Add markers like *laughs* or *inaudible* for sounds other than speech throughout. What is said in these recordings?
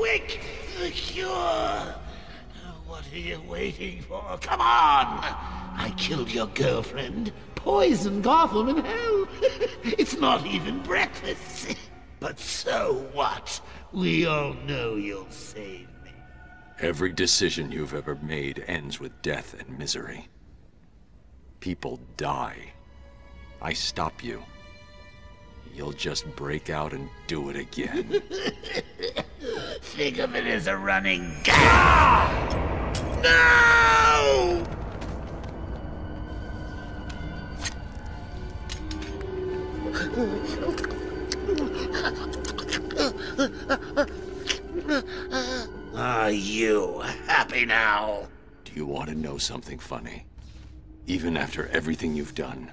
Quick! The cure! What are you waiting for? Come on! I killed your girlfriend, poisoned Gotham and hell. *laughs* it's not even breakfast. *laughs* But so what? We all know you'll save me. Every decision you've ever made ends with death and misery. People die. I stop you. You'll just break out and do it again. *laughs* Think of it as a running gag! No! Are you happy now? Do you want to know something funny? Even after everything you've done,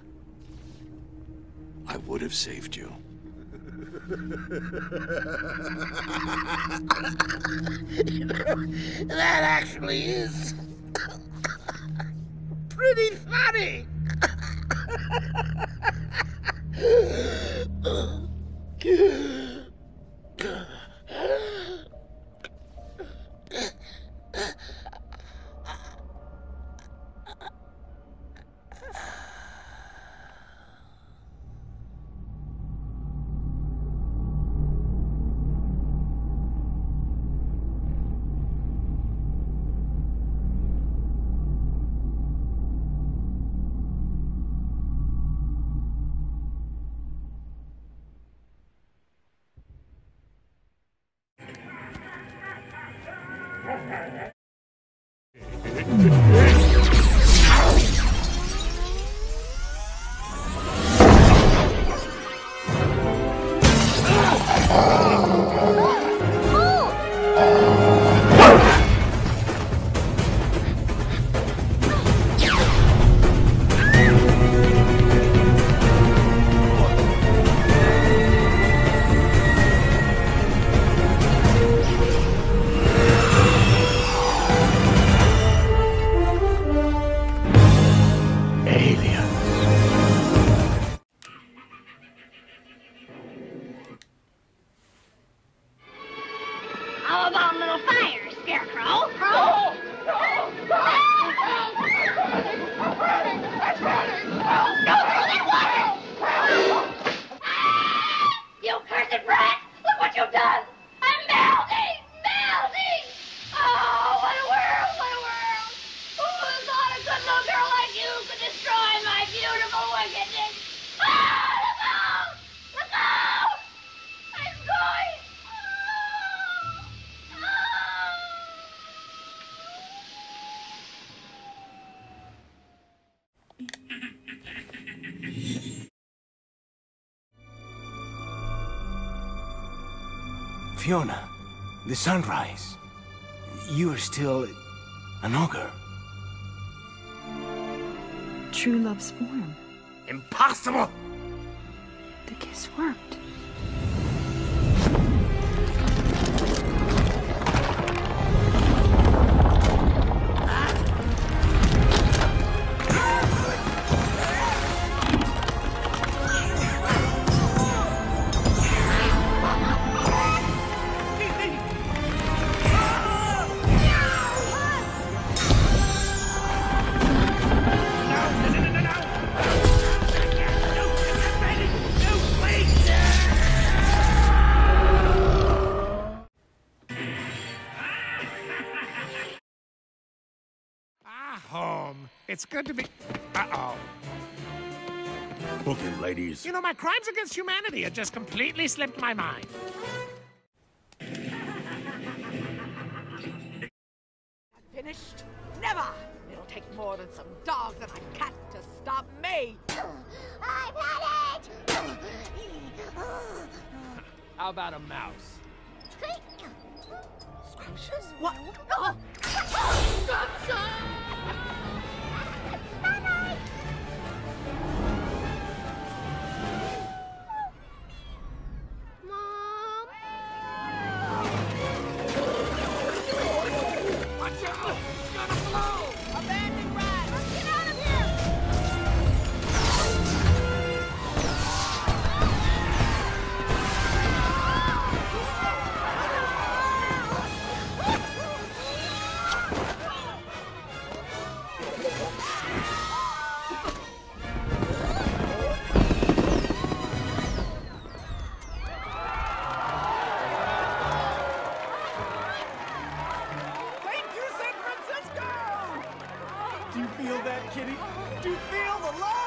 I would have saved you. *laughs* That actually is *laughs* pretty funny. Thank you. Fire, Fiona, the sunrise. You are still an ogre. True love's form. Impossible! The kiss worked. It's good to be. Uh oh. Book him, ladies. You know, my crimes against humanity had just completely slipped my mind. I'm finished? Never! It'll take more than some dog and a cat to stop me! I've had it! How about a mouse? Scrumptious? What? Oh! Mom? Do you feel that, Kitty? Do you feel the love?